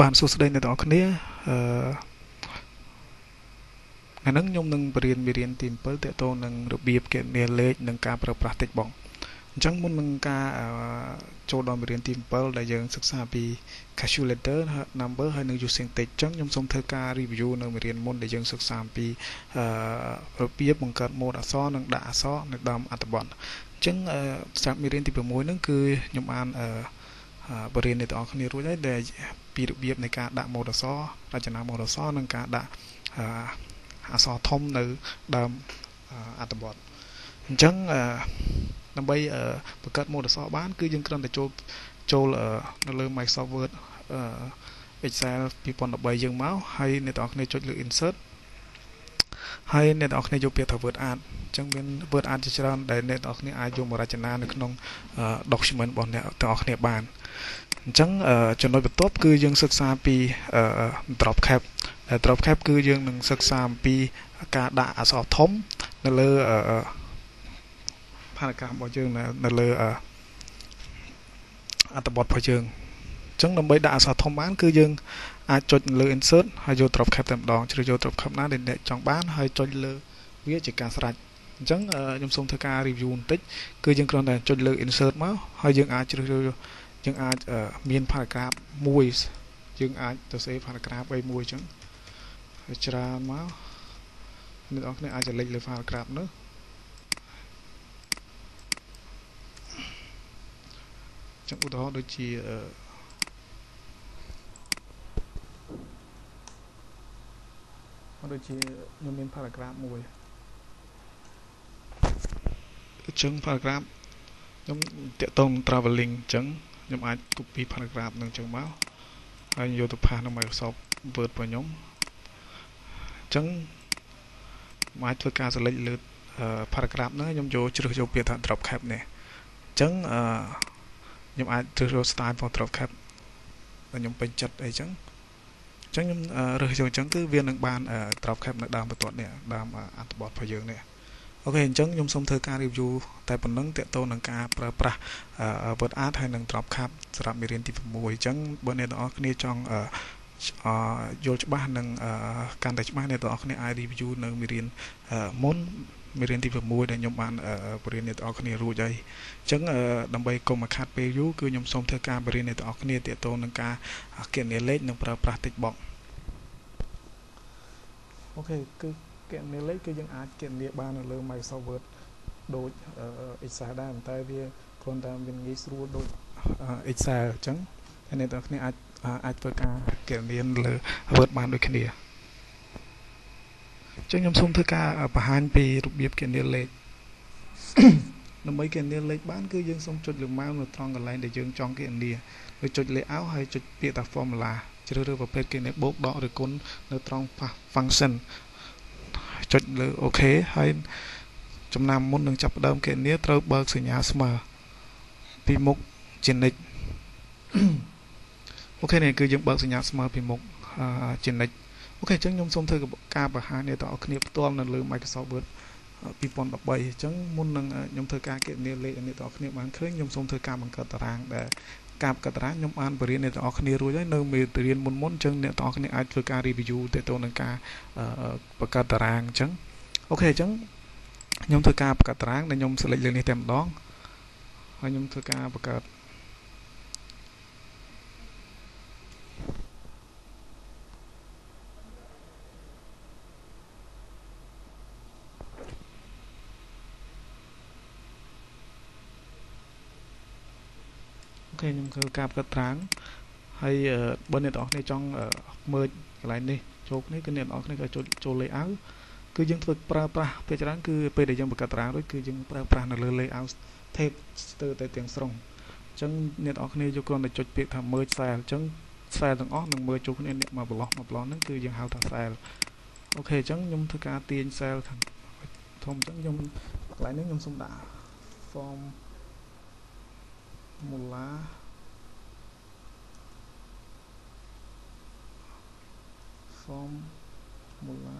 បានសួស្តីអ្នកទាំងអស់គ្នាអឺថ្ងៃនេះខ្ញុំនឹងបរៀនមេរៀនទី7តកតងនឹងរបៀបគណនាលេខនិងការប្រើប្រាស់តិចបងអញ្ចឹងមុននឹងការចូលដល់មេរៀនទី7ដែលយើងសិក្សាពី calculator number ហើយនិង using text អញ្ចឹងខ្ញុំសូមធ្វើការ review នៅមេរៀនមុនដែលយើងសិក្សាពីរបៀបបង្កើតម៉ូដអក្សរនិងដាក់អក្សរនៅដើមអត្ថបទអញ្ចឹងសម្រាប់មេរៀនទី6ហ្នឹងគឺខ្ញុំបានបរៀនអ្នកទាំងអស់គ្នារួចហើយដែល ពីរបៀបនៃការដាក់ម៉ូដអក្សររចនាម៉ូដអក្សរនិងការដាក់អក្សរធំនៅដើមអត្ថបទអញ្ចឹងដើម្បីបង្កើតម៉ូដអក្សរបាន គឺយើងគ្រាន់តែចូលចូលនៅលើ Microsoft Word Excel 2013យើងមកហើយអ្នកទាំងអស់គ្នាចុចលើ insert ហើយអ្នកទាំងអស់គ្នាយកពាក្យថា word art អញ្ចឹងមាន word art ជាច្រើនដែលអ្នកទាំងអស់គ្នាអាចយកមករចនានៅក្នុង document របស់អ្នកទាំងអស់គ្នាបាន អញ្ចឹងចំណុចបន្ទាប់គឺយើងសិក្សាពី drop cap drop cap គឺយើងនឹងសិក្សាអំពីការដាក់អក្សរធំនៅលើផានកម្មរបស់យើងនៅលើអត្ថបទរបស់យើងអញ្ចឹងដើម្បីដាក់អក្សរធំបាន គឺយើងអាចចុចលើ insert ហើយយក drop cap តែម្ដងជ្រើសយក drop cap ណាដែលអ្នកចង់បានហើយចុចលើវាជាការស្រេចអញ្ចឹងខ្ញុំសូមធ្វើការ review បន្តិចគឺយើងគ្រាន់តែចុចលើ insert មកហើយយើងអាចជ្រើសរើស យើងអាចមាន paragraph មួយយើងអាចទៅសេ paragraph អីមួយអញ្ចឹងច្រើនមកអ្នកនរគ្នាអាចចុចលើ paragraph នោះចឹងឧទាហរណ៍ដូចជាអឺដូចជាខ្ញុំមាន paragraph មួយអញ្ចឹង paragraph ខ្ញុំតាក់ទង traveling អញ្ចឹង ខ្ញុំអាច copy paragraph នឹងអញ្ចឹងមកហើយយកទៅផាសនៅ Microsoft Word របស់ខ្ញុំអញ្ចឹងខ្ញុំអាចធ្វើការ select លើ paragraph ហ្នឹងខ្ញុំយកជ្រើសយកពាក្យថា drop cap នេះអញ្ចឹងអឺខ្ញុំអាចជ្រើសយក style for drop cap ដែលខ្ញុំពេញចិត្តអីចឹងអញ្ចឹងខ្ញុំរើសយកអញ្ចឹងគឺវានឹងបាន drop cap នៅដើមបន្ទាត់នេះដើមអត្ថបទរបស់យើងនេះ អូខេអញ្ចឹងខ្ញុំសូមធ្វើការ review តែប៉ុណ្្នឹងតកតទៅនឹងការប្រើប្រាស់ word art ហើយនិង drop cap សម្រាប់មេរៀនទី6អញ្ចឹងបើអ្នកទាំងអស់គ្នាចង់យល់ច្បាស់និងកាន់តែច្បាស់អ្នកទាំងអស់គ្នាអាច review នៅមេរៀនមុនមេរៀនទី6ដែលខ្ញុំបានបរៀនអ្នកទាំងអស់គ្នារួចហើយអញ្ចឹងដើម្បីកុំឲ្យខាត់ពេលយូរគឺខ្ញុំសូមធ្វើការបរៀនអ្នកទាំងអស់គ្នាទាក់ទងនឹងការគណនាលេខនិងប្រើប្រាស់តិចបកអូខេគឺ គណនាលេខគឺយើងអាចគណនាបាននៅលើ Microsoft Word ដូច Excel ដែរតែវាគ្រាន់តែមានងាយស្រួលដូច Excel អញ្ចឹងហើយអ្នកទាំងគ្នាអាចអាចធ្វើការគណនាលើ Word បានដូចគ្នាចឹងខ្ញុំសូមធ្វើការបង្ហាញពីរបៀបគណនាលេខដើម្បីគណនាលេខបានគឺយើងសូមចុចលើម៉ៅនៅត្រង់កន្លែងដែលយើងចង់គណនាឬចុច layout ហើយចុចពាក្យថា formula ជ្រើសរើសប្រភេទគណនាបូកដកឬគុណនៅត្រង់ function ចុចលើ OK ហើយចំណាំមុននឹងចាប់ផ្ដើមគណនាត្រូវបើកសញ្ញាស្មើពីមុខជានិច្ចអូខេនេះគឺយើងបើកសញ្ញាស្មើពីមុខជានិច្ចអូខេអញ្ចឹងខ្ញុំសូមធ្វើការបង្ហាញអ្នកទាំងអស់គ្នាផ្ទាល់នៅលើ Microsoft Word 2013អញ្ចឹងមុននឹងខ្ញុំធ្វើការគណនាលេខអ្នកទាំងអស់គ្នាបានឃើញខ្ញុំសូមធ្វើការបង្កើតតារាងដែល ការបង្កើតតារាងខ្ញុំបានបរៀនអ្នកទាំងអស់គ្នារួចហើយនៅមេរៀនមុនមុនអញ្ចឹងអ្នកទាំងអស់គ្នាអាចធ្វើការ review ទៅទៅនឹងការបង្កើតតារាងអញ្ចឹងអូខេអញ្ចឹងខ្ញុំធ្វើការបង្កើតតារាងដែលខ្ញុំ select លើនេះតែម្ដងហើយខ្ញុំធ្វើការបង្កើត ខេខ្ញុំធ្វើការផ្គត់ត្រាងហើយបើអ្នកទាំងអស់គ្នាចង់មើលកន្លែងនេះចូលគ្នាគឺអ្នកទាំងអស់គ្នាក៏ចូលចូល layout គឺយើងធ្វើប្រើប្រាស់ពេលច្រើនគឺពេលដែលយើងបង្កើតតារាងរួចគឺយើងប្រើប្រាស់នៅលើ layout tab ស្ទើរតែទាំងស្រុងអញ្ចឹងអ្នកទាំងអស់គ្នាយកគ្រាន់តែចុចពាក្យថា merge cell អញ្ចឹង cell ទាំងអស់នឹងមើលចូលគ្នាអ្នកមកប្រឡោះមកប្រឡោះហ្នឹងគឺយើងហៅថា cell អូខេអញ្ចឹងខ្ញុំធ្វើការទាញ cell ខាងធំអញ្ចឹងខ្ញុំកន្លែងនេះខ្ញុំសូមដាក់ form mula formula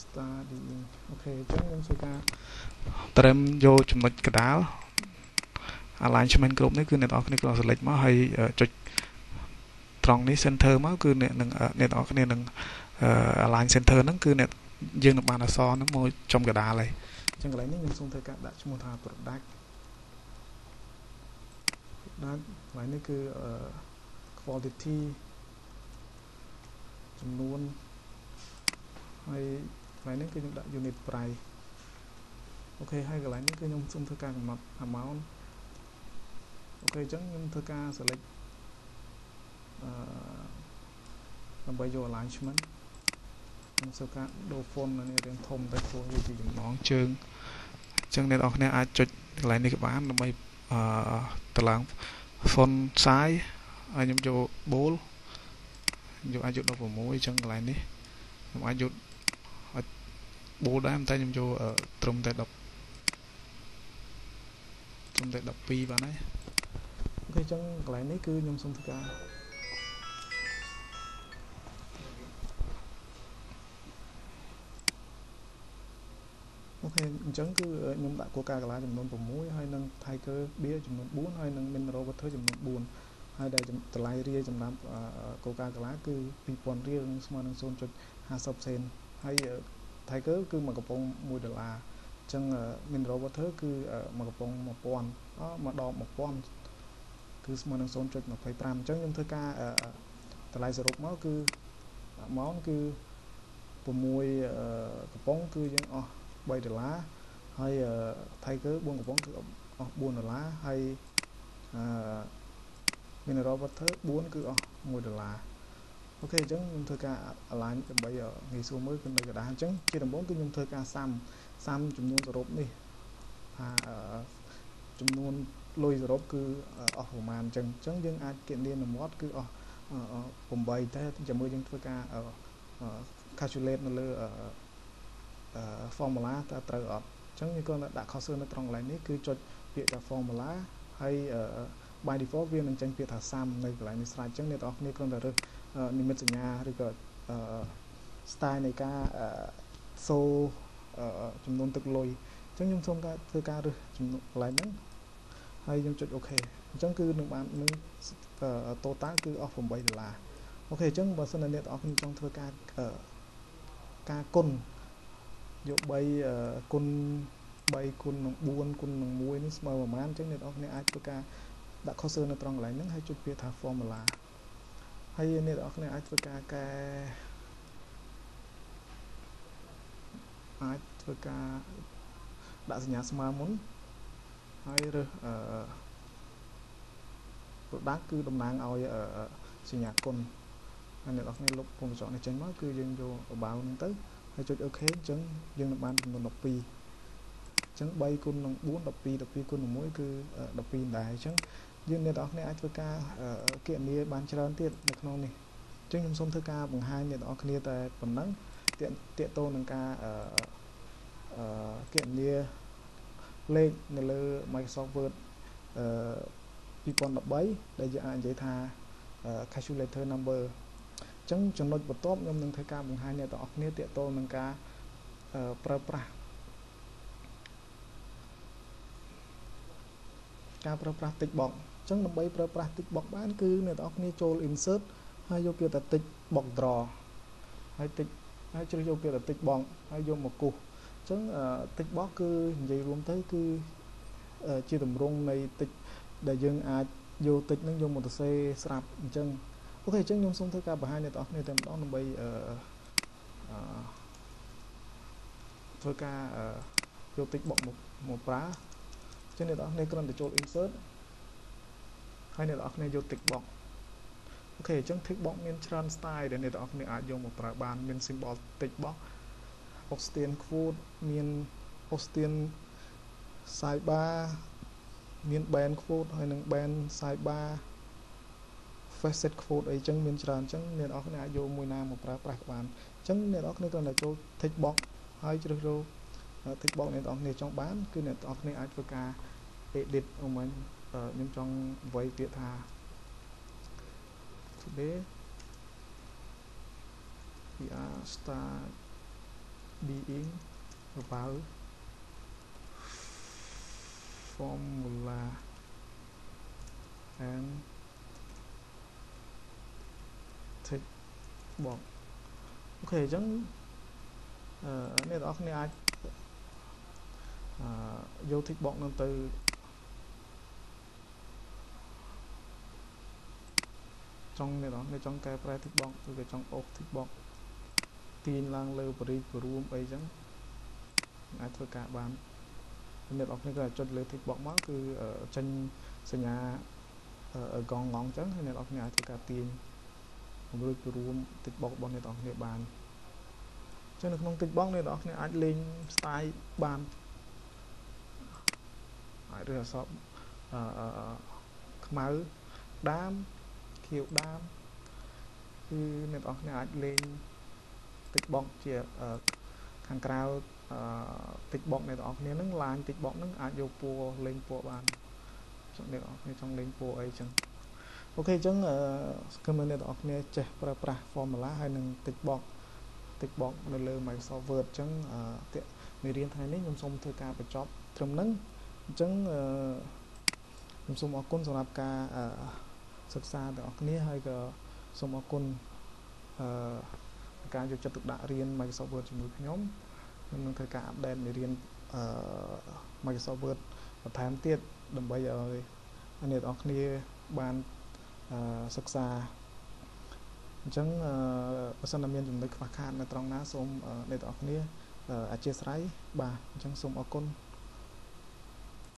studying អូខេអញ្ចឹងខ្ញុំធ្វើការត្រឹមយកចំណុចកដាល alignment គ្រប់នេះគឺអ្នកនរគ្នាគ្រាន់ select មកហើយចុចត្រង់នេះ center មកគឺអ្នកនឹងអ្នកនរគ្នានឹង align center ហ្នឹងគឺអ្នកយើងនឹងបានអក្សរហ្នឹងមកចំកដាលហើយអញ្ចឹងកន្លែងនេះខ្ញុំសូមធ្វើការដាក់ឈ្មោះថា product product កន្លែងនេះគឺ quality ចំនួនហើយកន្លែងនេះគឺខ្ញុំដាក់ unit price អូខេហើយកន្លែងនេះគឺខ្ញុំសូមធ្វើការកំណត់ amount អូខេអញ្ចឹងខ្ញុំធ្វើការ select អឺដើម្បីយក alignment ខ្ញុំធ្វើការដូរ font នៅនេះរៀងធំទៅព្រោះវាជាចំណងជើងអញ្ចឹងអ្នកនរគ្នាអាចចុចកន្លែងនេះក៏បានដើម្បីអឺតឡើង font size ហើយខ្ញុំយក bold យកអាចយក16អញ្ចឹងកន្លែងនេះខ្ញុំអាចយកឲ្យ bold ដែរតែខ្ញុំយកត្រឹមតែ10ត្រឹមតែ12បានហើយអូខេអញ្ចឹងកន្លែងនេះគឺខ្ញុំសូមធ្វើការ អូខេអញ្ចឹងគឺខ្ញុំដាក់គោលការណ៍កន្លះចំនួន6ហើយនិង Tiger Beer ចំនួន4ហើយនិង Mineral Water ចំនួន4ហើយដែលតម្លៃរៀលចំណាំគោលការណ៍កន្លះគឺ2000រៀលនឹងស្មើនឹង0.50សេនហើយ Tiger គឺមួយកំប៉ុង1ដុល្លារអញ្ចឹង Mineral Water គឺមួយកំប៉ុង1000អមួយដប1000គឺស្មើនឹង0.25អញ្ចឹងខ្ញុំធ្វើការតម្លៃសរុបមកគឺ amount គឺ6កំប៉ុងគឺយើងអស់ 3ដុល្លារហើយ Tiger 4កំប៉ុងគឺអស់4ដុល្លារហើយអឺ Mineral Water 4គឺអស់1ដុល្លារអូខេអញ្ចឹងខ្ញុំធ្វើការ align ដើម្បីងាយស្រួលមើលគឺនៅกระดาษអញ្ចឹងជាដំបូងគឺខ្ញុំធ្វើការសាំសាំចំនួនសរុបនេះថាចំនួនលុយសរុបគឺអស់ប្រហែលអញ្ចឹងអញ្ចឹងយើងអាចគណនានៅមាត់គឺអស់8តែជាមួយយើងធ្វើការ calculate នៅលើ formula តើត្រូវអត់អញ្ចឹងយើងគ្រាន់តែដាក់ cursor នៅត្រង់កន្លែងនេះគឺចុចពាក្យថា formula ហើយ by default វានឹងចេញពាក្យថា sum នៅកន្លែងនេះស្រេចអញ្ចឹងអ្នកនរគ្នាគ្រាន់តែរើសនិមិត្តសញ្ញាឬក៏ style នៃការសូចំនួនទឹកលុយអញ្ចឹងខ្ញុំសូមការធ្វើការរើសចំនួនកន្លែងហ្នឹងហើយខ្ញុំចុច OK អញ្ចឹងគឺនឹងបាននឹង total គឺអស់8ដុល្លារអូខេអញ្ចឹងបើសិនជាអ្នកនរគ្នាចង់ធ្វើការការគុណ យក3គុណ3គុណនឹង4គុណនឹង1នេះស្មើប្រមាណអញ្ចឹងអ្នកនរគ្នាអាចធ្វើការដាក់ cursor នៅត្រង់កន្លែងហ្នឹងហើយចុចពាក្យថា formula ហើយអ្នកនរគ្នាអាចធ្វើការកែអាចធ្វើការដាក់សញ្ញាស្មើមុនហើយរើសអឺ product គឺតំណាងឲ្យសញ្ញាគុណហើយអ្នកនរគ្នាលុបពងកញ្ចក់នេះចេញមកគឺយើងយក about ហ្នឹងទៅ ហើយចុច OK អញ្ចឹងយើងនឹងបានចំនួន12អញ្ចឹង3គុណនឹង4 12 12គុណនឹង1គឺ12ដែរអញ្ចឹងយើងអ្នកនរគ្នាអាចធ្វើការគណនាបានច្រើនទៀតនៅក្នុងនេះអញ្ចឹងខ្ញុំសូមធ្វើការបង្ហាញអ្នកនរគ្នាតែប៉ុណ្ណឹងតាកតូននឹងការអឺគណនាលេខនៅលើ Microsoft Word អឺ2013ដែលយើងអាចនិយាយថា calculator number ចឹងចំណុចបន្ទាប់ខ្ញុំនឹងធ្វើការបង្ហាញអ្នកទាំងអស់គ្នាទាក់ទងនឹងការប្រើប្រាស់ការប្រើប្រាស់ tick box អញ្ចឹងដើម្បីប្រើប្រាស់ tick box បានគឺអ្នកទាំងអស់គ្នាចូល insert ហើយយកពាក្យថា tick box draw ហើយ tick ហើយជ្រើសយកពាក្យថា tick box ហើយយកមកគូសអញ្ចឹង tick box គឺនិយាយរួមទៅគឺជាទម្រង់នៃ tick ដែលយើងអាចយក tick នឹងយកមកសរសេរស្រាប់អញ្ចឹង OK អញ្ចឹងខ្ញុំសូមធ្វើការបង្ហាញអ្នកទាំងអស់គ្នាតែម្ដងដើម្បីអឺធ្វើការយក text box មកមកប្រើអញ្ចឹងអ្នកទាំងអស់គ្នាគ្រាន់តែចូល insert ហើយអ្នកទាំងអស់គ្នាយក text box OK អញ្ចឹង text box មានច្រើន style ដែលអ្នកទាំងអស់គ្នាអាចយកមកប្រើបានមាន symbol tick box Austrian quote មាន Austrian sidebar មាន band quote ហើយនិង band sidebar facet quote អីចឹងមានច្រើនចឹងអ្នកនរគ្នាអាចយកមួយណាមកប្រើប្រាស់បានចឹងអ្នកនរគ្នាគ្រាន់តែចូល tick box ហើយជ្រើសរើស tick box អ្នកនរគ្នាចង់បានគឺអ្នកនរគ្នាអាចធ្វើការ edit អូមែនខ្ញុំចង់វាយពាក្យថា today we are start being about formula and tick box អូខេអញ្ចឹងអឺអ្នកទាំងអស់គ្នាអាចអឺយក tick box នឹងទៅចង់អ្នកទាំងអស់គ្នាចង់កែប្រែ tick box ឬក៏ចង់អូស tick box ទាញឡើងលើបរិយាព្ររួមអីចឹងអាចធ្វើការបានអ្នកនរគ្នាក៏ចុចលើ tick box មកគឺចេញសញ្ញាកងងងចឹងហើយអ្នកនរគ្នាអាចធ្វើការទាញ ពង្រួចរួម tick box របស់អ្នកនរគ្នាបានចឹងនៅក្នុង tick box អ្នកនរគ្នាអាចលេង style បានអាចរើសអក្សរអឺខ្មៅដាមខៀវដាមគឺអ្នកនរគ្នាអាចលេង tick box ជាខាងក្រៅអឺ tick box អ្នកទាំងអស់គ្នានឹងឡាញ tick box នឹងអាចយកពណ៌លេងពណ៌បានអ្នកទាំងអស់គ្នាចង់លេងពណ៌អីចឹង អូខេអញ្ចឹងអឺគឺមើលអ្នកទាំងអស់គ្នាចេះប្រើប្រាស់ formula ហើយនឹង tick box tick box នៅលើ Microsoft Word អញ្ចឹងអឺមេរៀនថ្ងៃនេះខ្ញុំសូមធ្វើការបញ្ចប់ត្រឹមហ្នឹងអញ្ចឹងអឺខ្ញុំសូមអរគុណសម្រាប់ការសិក្សាទាំងអស់គ្នាហើយក៏សូមអរគុណអឺការយកចិត្តទុកដាក់រៀន Microsoft Word ជាមួយខ្ញុំខ្ញុំនឹងធ្វើការអាប់ដេតមេរៀនអឺ Microsoft Word បន្ថែមទៀតដើម្បីឲ្យអ្នកទាំងអស់គ្នាបានអឺ សិក្សាអញ្ចឹងបើសិនតែមានចំណុចខ្វះខាតនៅត្រង់ណាសូមអ្នកទាំងអស់គ្នាអធិស្ឋានបាទអញ្ចឹងសូមអរគុណ